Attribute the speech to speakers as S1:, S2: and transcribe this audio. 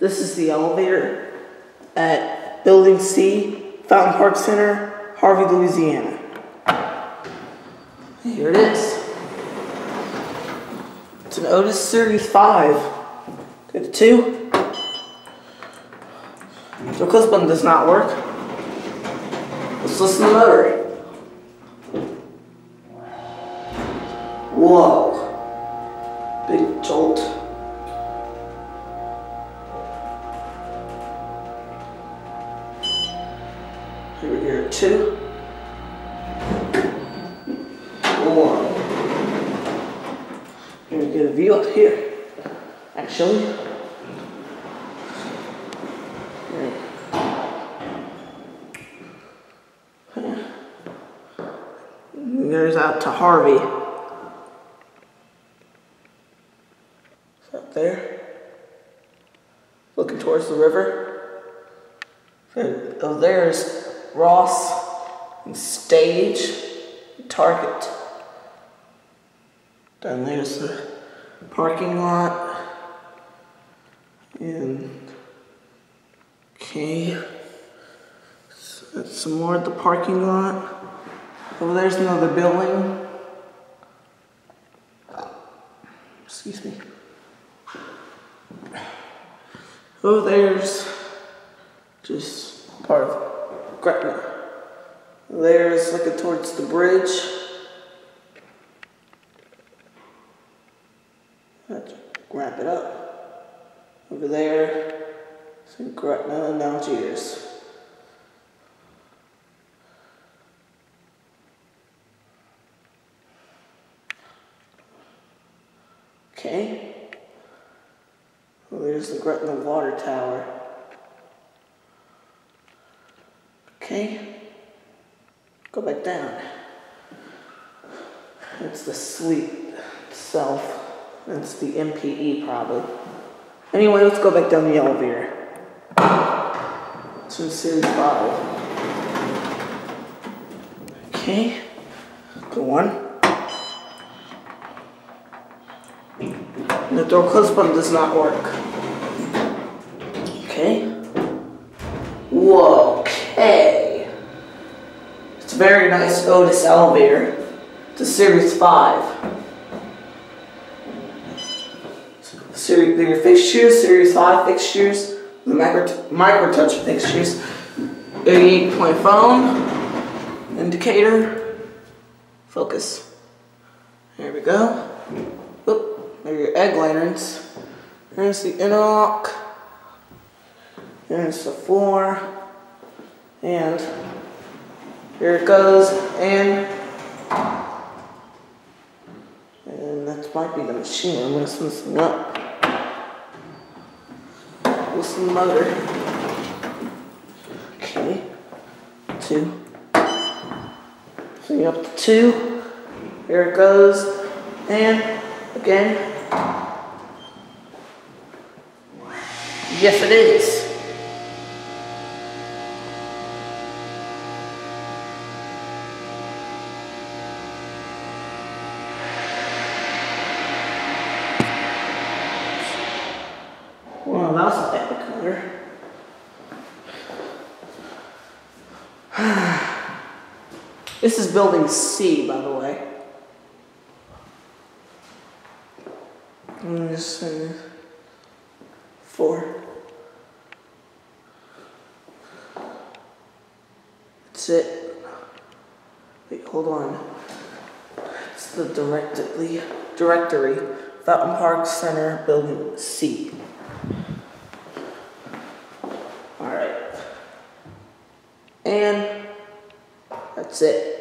S1: This is the elevator at Building C, Fountain Park Center, Harvey, Louisiana. Here it is. It's an Otis Series 5. Go to 2. The close button does not work. Let's listen to the motor. Whoa. Big jolt. Here we go, two. One. Here we get a view up here. Actually. There's out to Harvey. Is that there? Looking towards the river. Oh, there's Ross and Stage, and Target. Down there's the parking lot. And, okay. Some more at the parking lot. Oh, there's another building. Excuse me. Oh, there's just part of Gretna. There's looking towards the bridge. Let's wrap it up. Over there, St. Gretna and Algiers. Okay. Well, there's the Gretna Water Tower. Okay. Go back down. It's the sleep itself. It's the MPE probably. Anyway, let's go back down the elevator. In Series 5. Okay. Go on. The door close button does not work. Okay. Whoa, okay. It's a very nice Otis elevator. It's a Series 5. Series, your fixtures, Series 5 fixtures, the micro, Microtouch fixtures, 88 point phone, indicator, focus. There we go. Oop, there are your egg lanterns. There's the interlock. There's the floor. And here it goes. And and that might be the machine. I'm gonna this up. To the motor. Okay. Two. So you up to two. Here it goes. And again. Yes, it is. Well, that was a bad color. this is building C, by the way. And this is four. That's it. Wait, hold on. It's the directly directory. Fountain Park Center, Building C. And that's it.